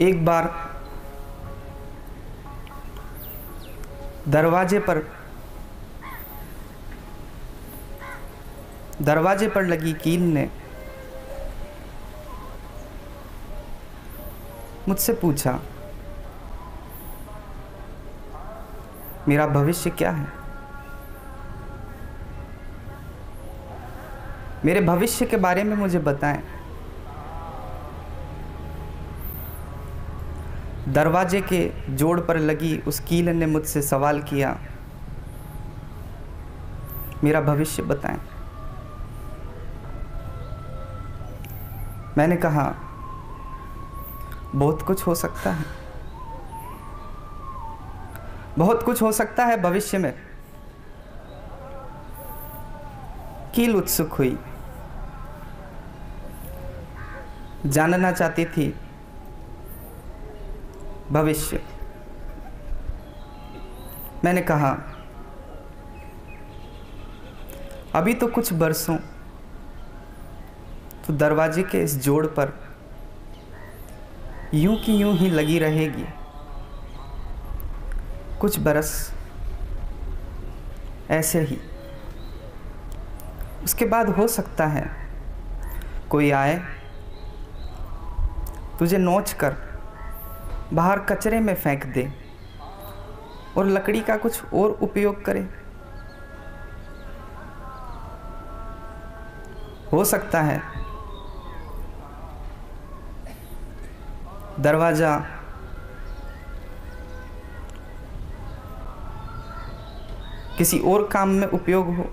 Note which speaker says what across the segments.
Speaker 1: एक बार दरवाजे पर दरवाजे पर लगी कील ने मुझसे पूछा, मेरा भविष्य क्या है? मेरे भविष्य के बारे में मुझे बताएँ। दरवाजे के जोड़ पर लगी उस कील ने मुझसे सवाल किया, मेरा भविष्य बताएँ। मैंने कहा, बहुत कुछ हो सकता है। बहुत कुछ हो सकता है भविष्य में। कील उत्सुक हुई। जानना चाहती थी भविष्य। मैंने कहा, अभी तो कुछ बरसों तो दरवाजे के इस जोड़ पर यूँ की यूँ ही लगी रहेगी। कुछ बरस ऐसे ही। उसके बाद हो सकता है कोई आए, तुझे नोच कर बाहर कचरे में फेंक दे और लकड़ी का कुछ और उपयोग करे। हो सकता है। दरवाज़ा। किसी और काम में उपयोग हो।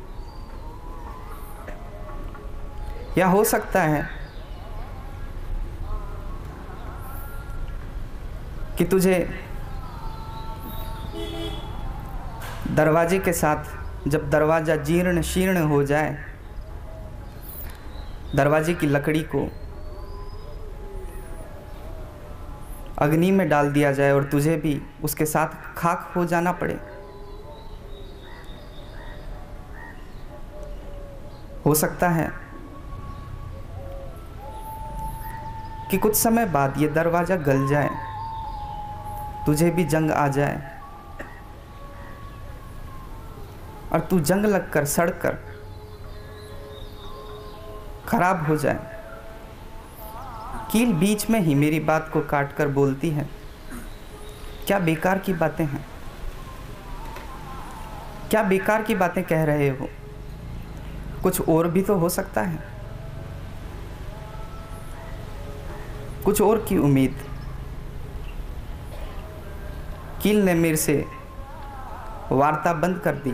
Speaker 1: या हो सकता है। कि तुझे दरवाजे के साथ जब दरवाज़ा जीर्ण शीर्ण हो जाए, दरवाजे की लकड़ी को अग्नि में डाल दिया जाए और तुझे भी उसके साथ खाक हो जाना पड़े। हो सकता है कि कुछ समय बाद ये दरवाज़ा गल जाए। तुझे भी जंग आ जाए। और तू जंग लगकर, सड़कर, खराब हो जाए। कील बीच में ही मेरी बात को काट कर बोलती है। क्या बेकार की बातें हैं? क्या बेकार की बातें कह रहे हो? कुछ और भी तो हो सकता है। कुछ और की उम्मीद। कील ने मेरे से वार्ता बंद कर दी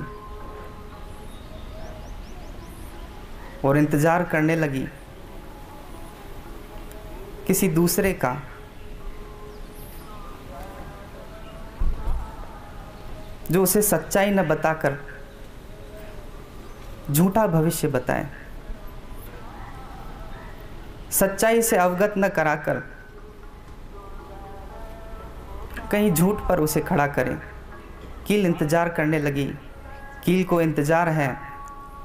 Speaker 1: और इंतज़ार करने लगी। किसी दूसरे का। जो उसे सच्चाई न बताकर झूठा भविष्य बताए। सच्चाई से अवगत न कराकर कहीं झूठ पर उसे खड़ा करे। कील इंतज़ार करने लगी। कील को इंतज़ार है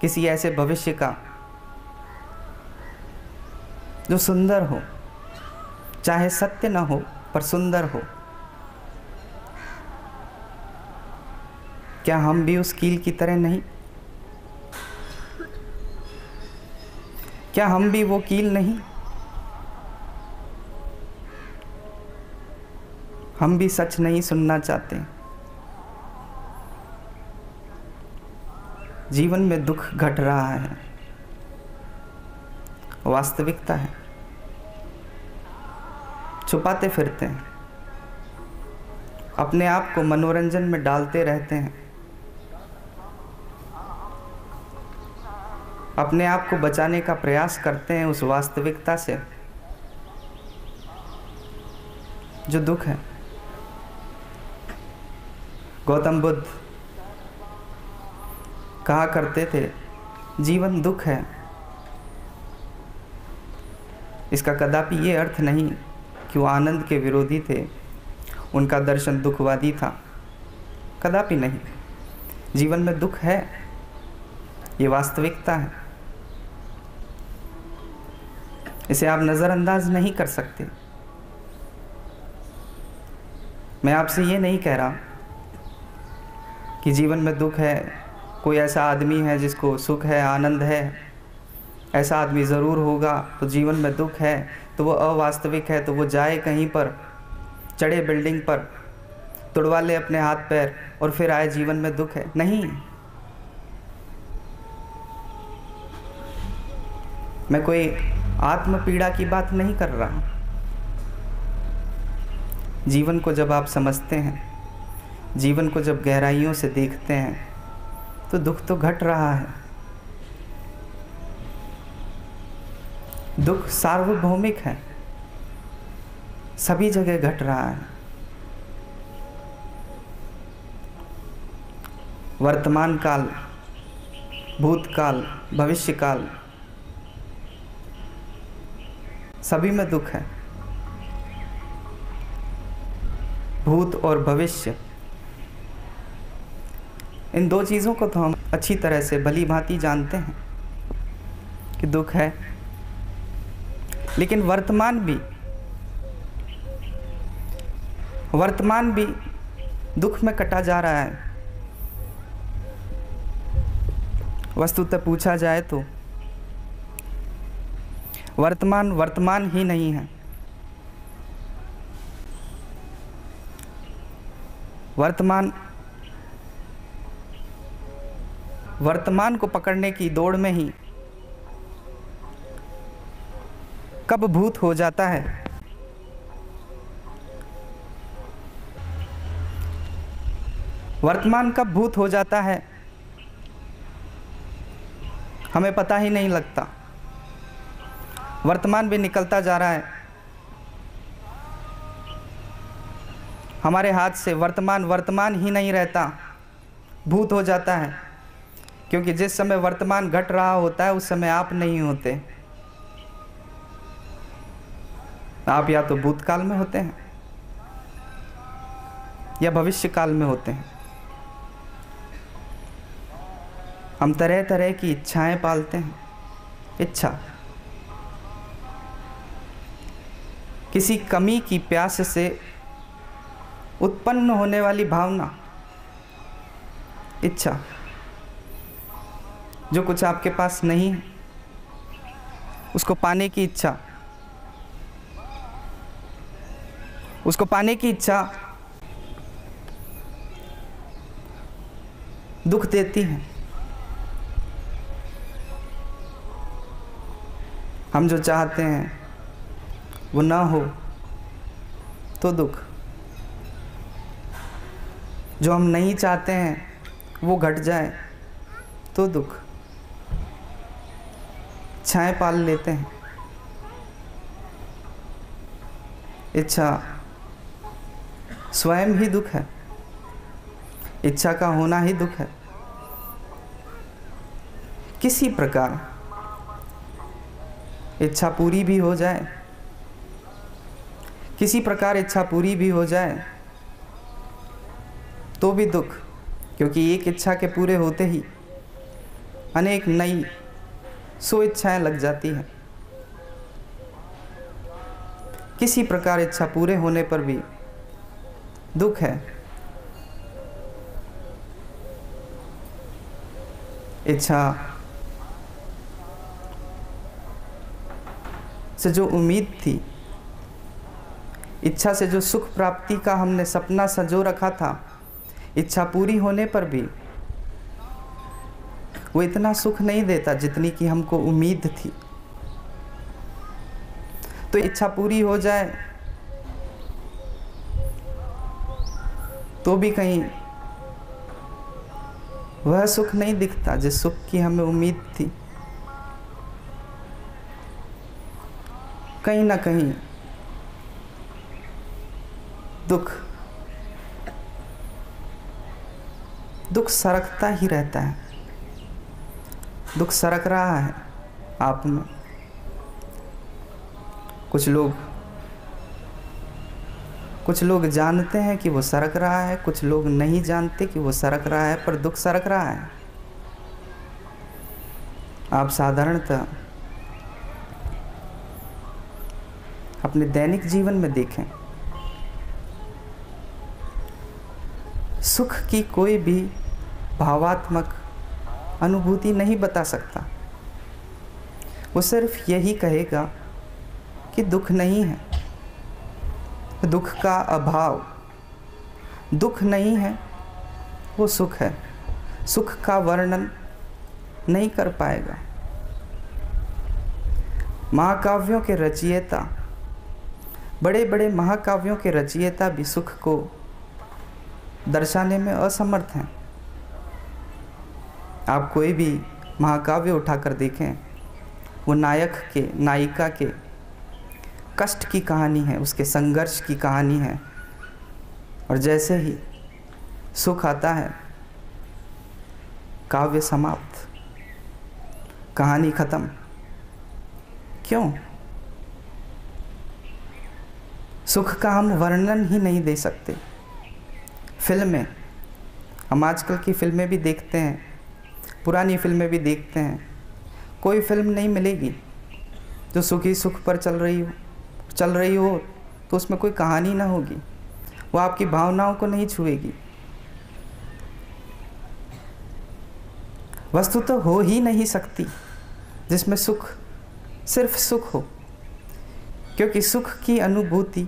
Speaker 1: किसी ऐसे भविष्य का, जो सुंदर हो। चाहे सत्य न हो, पर सुंदर हो। क्या हम भी उस कील की तरह नहीं? क्या हम भी वो कील नहीं? हम भी सच नहीं सुनना चाहते। जीवन में दुख घट रहा है। वास्तविकता है। छुपाते फिरते हैं। अपने आप को मनोरंजन में डालते रहते हैं। अपने आप को बचाने का प्रयास करते हैं उस वास्तविकता से। जो दुख है। गौतम बुद्ध कहा करते थे, जीवन दुख है। इसका कदापि ये अर्थ नहीं कि वो आनंद के विरोधी थे। उनका दर्शन दुखवादी था। कदापि नहीं। जीवन में दुख है। ये वास्तविकता है। इसे आप नज़रअंदाज नहीं कर सकते। मैं आपसे ये नहीं कह रहा कि जीवन में दुख है, कोई ऐसा आदमी है जिसको सुख है, आनंद है, ऐसा आदमी ज़रूर होगा तो जीवन में दुख है तो वो अवास्तविक है तो वो जाए कहीं पर, चढ़े बिल्डिंग पर, तुड़वा ले अपने हाथ पैर और फिर आए जीवन में दुख है। नहीं। मैं कोई आत्म पीड़ा की बात नहीं कर रहा। जीवन को जब आप समझते हैं जीवन को जब गहराइयों से देखते हैं तो दुख तो घट रहा है। दुख सार्वभौमिक है। सभी जगह घट रहा है। वर्तमान काल, भूतकाल, भविष्यकाल, सभी में दुख है। भूत और भविष्य इन दो चीज़ों को तो हम अच्छी तरह से भली भांति जानते हैं कि दुख है। लेकिन वर्तमान भी वर्तमान भी दुख में कटा जा रहा है। वस्तुतः पूछा जाए तो वर्तमान वर्तमान ही नहीं है। वर्तमान वर्तमान को पकड़ने की दौड़ में ही कब भूत हो जाता है। वर्तमान कब भूत हो जाता है, हमें पता ही नहीं लगता। वर्तमान भी निकलता जा रहा है। हमारे हाथ से वर्तमान वर्तमान ही नहीं रहता, भूत हो जाता है। क्योंकि जिस समय वर्तमान घट रहा होता है, उस समय आप नहीं होते। आप या तो भूतकाल में होते हैं, या भविष्य काल में होते हैं। हम तरह तरह की इच्छाएँ पालते हैं। इच्छा। किसी कमी की प्यास से उत्पन्न होने वाली भावना। इच्छा। जो कुछ आपके पास नहीं है, उसको पाने की इच्छा। उसको पाने की इच्छा दुख देती है। हम जो चाहते हैं, वो ना हो तो दुख। जो हम नहीं चाहते हैं, वो घट जाए तो दुख। इच्छाएँ पाल लेते हैं। इच्छा स्वयं ही दुख है। इच्छा का होना ही दुख है। किसी प्रकार इच्छा पूरी भी हो जाए, किसी प्रकार इच्छा पूरी भी हो जाए तो भी दुख, क्योंकि एक इच्छा के पूरे होते ही अनेक नई सो इच्छाएँ लग जाती हैं। किसी प्रकार इच्छा पूरे होने पर भी दुख है। इच्छा से जो उम्मीद थी, इच्छा से जो सुख प्राप्ति का हमने सपना सजो रखा था, इच्छा पूरी होने पर भी वो इतना सुख नहीं देता जितनी की हमको उम्मीद थी। तो इच्छा पूरी हो जाए तो भी कहीं वह सुख नहीं दिखता जिस सुख की हमें उम्मीद थी। कहीं ना कहीं दुख दुख सरकता ही रहता है। दुख सरक रहा है आप में। कुछ लोग कुछ लोग जानते हैं कि वो सरक रहा है, कुछ लोग नहीं जानते कि वो सरक रहा है, पर दुख सरक रहा है। आप साधारणतः अपने दैनिक जीवन में देखें। सुख की कोई भी भावात्मक अनुभूति नहीं बता सकता। वो सिर्फ़ यही कहेगा कि दुख नहीं है। दुख का अभाव। दुख नहीं है, वो सुख है। सुख का वर्णन नहीं कर पाएगा। महाकाव्यों के रचयिता बड़े बड़े महाकाव्यों के रचयिता भी सुख को दर्शाने में असमर्थ हैं। आप कोई भी महाकाव्य उठाकर देखें, वो नायक के, नायिका के कष्ट की कहानी है, उसके संघर्ष की कहानी है। और जैसे ही सुख आता है, काव्य समाप्त। कहानी खत्म। क्यों? सुख का हम वर्णन ही नहीं दे सकते। फ़िल्में, हम आजकल की फ़िल्में भी देखते हैं। पुरानी फ़िल्में भी देखते हैं। कोई फ़िल्म नहीं मिलेगी जो सुखी सुख पर चल रही हो, चल रही हो तो उसमें कोई कहानी ना होगी। वो आपकी भावनाओं को नहीं छुएगी। वस्तु तो हो ही नहीं सकती, जिसमें सुख सिर्फ़ सुख हो, क्योंकि सुख की अनुभूति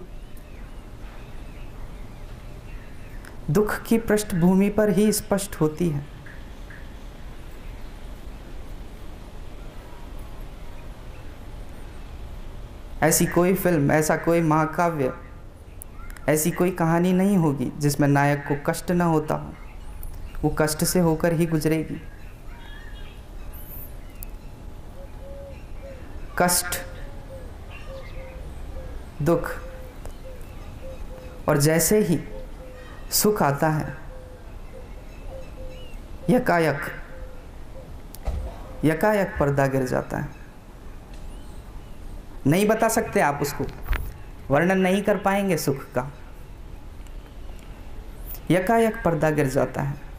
Speaker 1: दुख की पृष्ठभूमि पर ही स्पष्ट होती है। ऐसी कोई फ़िल्म, ऐसा कोई महाकाव्य, ऐसी कोई कहानी नहीं होगी जिसमें नायक को कष्ट ना होता हो। वो कष्ट से होकर ही गुजरेगी। कष्ट, दुख और जैसे ही सुख आता है, यकायक यकायक पर्दा गिर जाता है। नहीं बता सकते आप उसको। वर्णन नहीं कर पाएँगे सुख का। यकायक पर्दा गिर जाता है।